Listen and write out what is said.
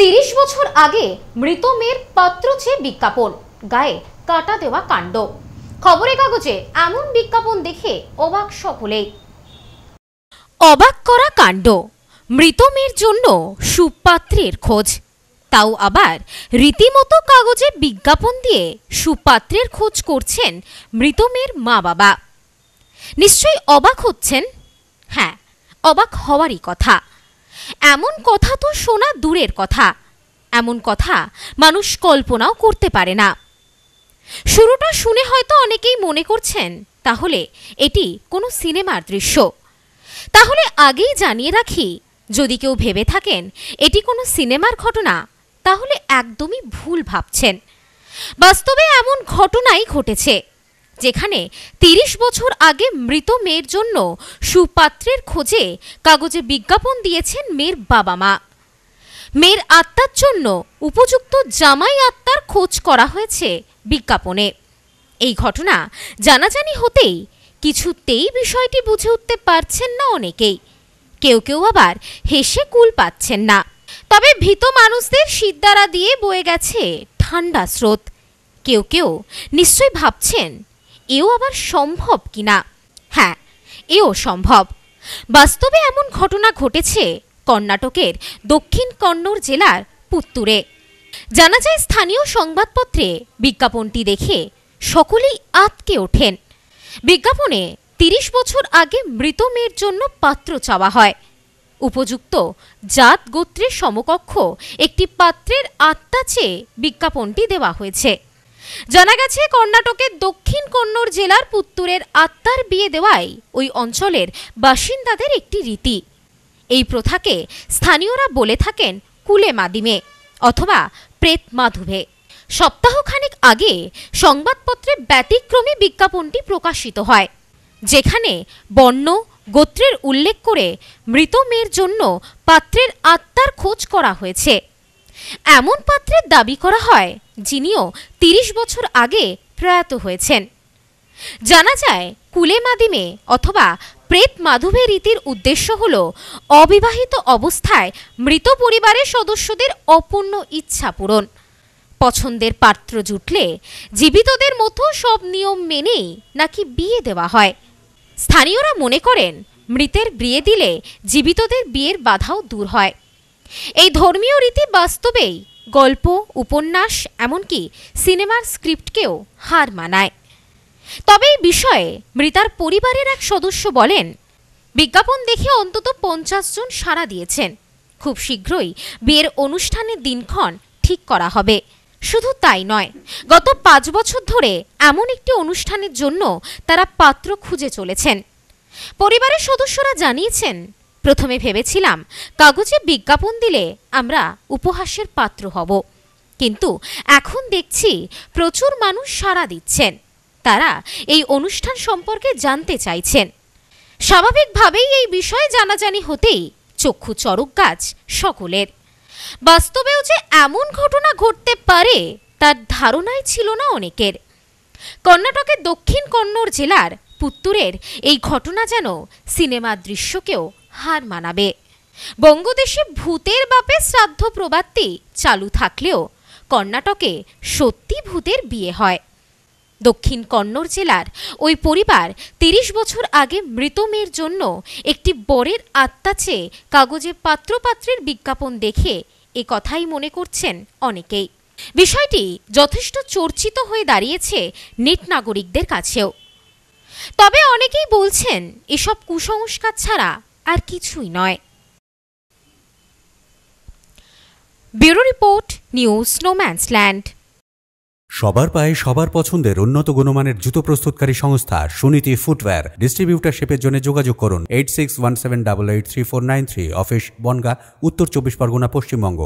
তিরিশ বছর আগে মৃত মেয়ের পাত্র চেয়ে বিজ্ঞাপন, গায়ে কাটা দেওয়া কাণ্ড। খবরের কাগজে এমন বিজ্ঞাপন দেখে অবাক সকলেই। অবাক করা কাণ্ড, মৃত মেয়ের জন্য সুপাত্রের খোঁজ। তাও আবার রীতিমতো কাগজে বিজ্ঞাপন দিয়ে সুপাত্রের খোঁজ করছেন মৃত মেয়ের মা বাবা নিশ্চয়ই অবাক হচ্ছেন? হ্যাঁ অবাক হওয়ারই কথা। এমন কথা তো শোনা দূরের কথা। এমন কথা মানুষ কল্পনাও করতে পারে না। শুরুটা শুনে হয়তো অনেকেই মনে করছেন, তাহলে এটি কোনো সিনেমার দৃশ্য। তাহলে আগেই জানিয়ে রাখি, যদি কেউ ভেবে থাকেন এটি কোনো সিনেমার ঘটনা, তাহলে একদমই ভুল ভাবছেন। বাস্তবে এমন ঘটনাই ঘটেছে। যেখানে তিরিশ বছর আগে মৃত মেয়ের জন্য সুপাত্রের খোঁজে কাগজে বিজ্ঞাপন দিয়েছেন মেয়ের বাবা মা। মেয়ের আত্মার জন্য উপযুক্ত জামাই আত্মার খোঁজ করা হয়েছে বিজ্ঞাপনে। এই ঘটনা জানাজানি হতেই কিছুতেই বিষয়টি বুঝে উঠতে পারছেন না অনেকেই। কেউ কেউ আবার হেসে কুল পাচ্ছেন না। তবে ভীত মানুষদের সিদ্ধারা দিয়ে বয়ে গেছে ঠান্ডা স্রোত। কেউ কেউ নিশ্চয়ই ভাবছেন এও আবার সম্ভব কিনা? হ্যাঁ এও সম্ভব। বাস্তবে এমন ঘটনা ঘটেছে কর্ণাটকের দক্ষিণ কন্নড় জেলার পুত্তুরে। জানা যায় স্থানীয় সংবাদপত্রে বিজ্ঞাপনটি দেখে সকলেই আতকে ওঠেন। বিজ্ঞাপনে তিরিশ বছর আগে মৃত মেয়ের জন্য পাত্র চাওয়া হয়। উপযুক্ত জাত গোত্রের সমকক্ষ একটি পাত্রের আত্মা চেয়ে বিজ্ঞাপনটি দেওয়া হয়েছে। জানা গেছে, কর্ণাটকের দক্ষিণ কন্নড় জেলার পুত্তুরের আত্মার বিয়ে দেওয়াই ওই অঞ্চলের বাসিন্দাদের একটি রীতি। এই প্রথাকে স্থানীয়রা বলে থাকেন কুলে মাদিমে অথবা প্রেত মাধুভে সপ্তাহখানেক আগে সংবাদপত্রে ব্যতিক্রমী বিজ্ঞাপনটি প্রকাশিত হয়, যেখানে বর্ণ, গোত্রের উল্লেখ করে মৃত মেয়ের জন্য পাত্রের আত্মার খোঁজ করা হয়েছে। এমন পাত্রের দাবি করা হয়, যিনিও তিরিশ বছর আগে প্রয়াত হয়েছেন। জানা যায়, কুলে মাদিমে অথবা প্রেত মাধবে রীতির উদ্দেশ্য হল অবিবাহিত অবস্থায় মৃত পরিবারের সদস্যদের অপূর্ণ ইচ্ছা পূরণ। পছন্দের পাত্র জুটলে জীবিতদের মতো সব নিয়ম মেনেই নাকি বিয়ে দেওয়া হয়। স্থানীয়রা মনে করেন, মৃতের বিয়ে দিলে জীবিতদের বিয়ের বাধাও দূর হয়। এই ধর্মীয় রীতি বাস্তবেই গল্প, উপন্যাস, এমনকি সিনেমার স্ক্রিপ্টকেও হার মানায়। তবে এই বিষয়ে মৃতার পরিবারের এক সদস্য বলেন, বিজ্ঞাপন দেখে অন্তত পঞ্চাশ জন সাড়া দিয়েছেন। খুব শীঘ্রই বিয়ের অনুষ্ঠানের দিনক্ষণ ঠিক করা হবে। শুধু তাই নয়, গত পাঁচ বছর ধরে এমন একটি অনুষ্ঠানের জন্য তারা পাত্র খুঁজে চলেছেন। পরিবারের সদস্যরা জানিয়েছেন প্রথমে ভেবেছিলাম, কাগজে বিজ্ঞাপন দিলে আমরা উপহাসের পাত্র হব। কিন্তু এখন দেখছি প্রচুর মানুষ সাড়া দিচ্ছেন। তারা এই অনুষ্ঠান সম্পর্কে জানতে চাইছেন। স্বাভাবিকভাবেই এই বিষয়ে জানাজানি হতেই চক্ষু চরক গাছ সকলের। বাস্তবেও যে এমন ঘটনা ঘটতে পারে, তার ধারণাই ছিল না অনেকের। কর্ণাটকের দক্ষিণ কন্নড় জেলার পুত্তুরের এই ঘটনা যেন সিনেমার দৃশ্যকেও হার মানাবে। বঙ্গদেশে ভূতের বাপে শ্রাদ্ধ প্রবাদটি চালু থাকলেও কর্ণাটকে সত্যি ভূতের বিয়ে হয়। দক্ষিণ কন্নড় জেলার ওই পরিবার তিরিশ বছর আগে মৃত মেয়ের জন্য একটি বরের আত্মা চেয়ে কাগজে পাত্রপাত্রের বিজ্ঞাপন দেখে এ কথাই মনে করছেন অনেকেই। বিষয়টি যথেষ্ট চর্চিত হয়ে দাঁড়িয়েছে নেট নাগরিকদের কাছেও। তবে অনেকেই বলছেন, এসব কুসংস্কার ছাড়া আর কিছুই নয়। ব্যুরো রিপোর্ট, নিউজ স্নোম্যান্সল্যান্ড সবার পায়ে সবার পছন্দের উন্নত গুণমানের জুতো প্রস্তুতকারী সংস্থা সুনীতি ফুটওয়্যার ডিস্ট্রিবিউটারশিপের জন্য যোগাযোগ করুন eight six one seven double eight three four nine three, office, Bongaon, Uttar Chabbish Pargana, Paschimbanga.